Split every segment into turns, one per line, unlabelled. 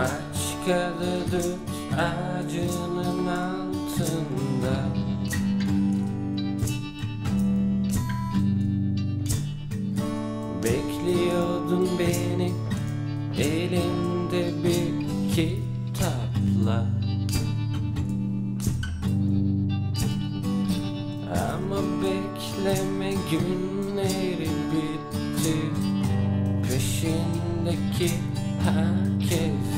vardı düz ağacının altında. Bekliyordun beni elinde bir kitapla. Ama bekleme günleri bitti. Peşindeki herkes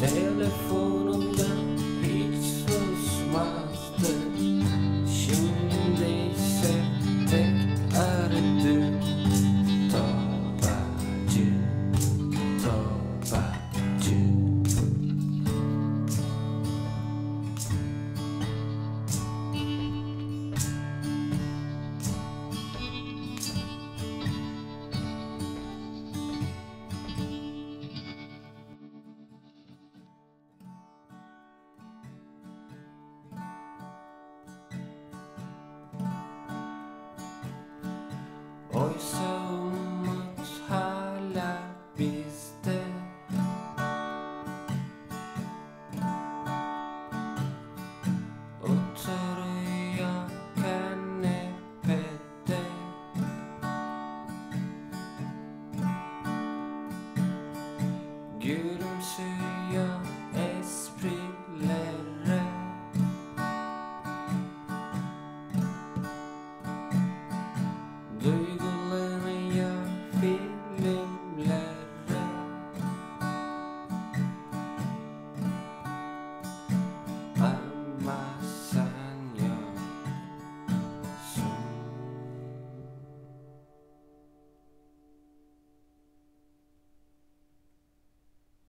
Telefonumda hiç susmazdı so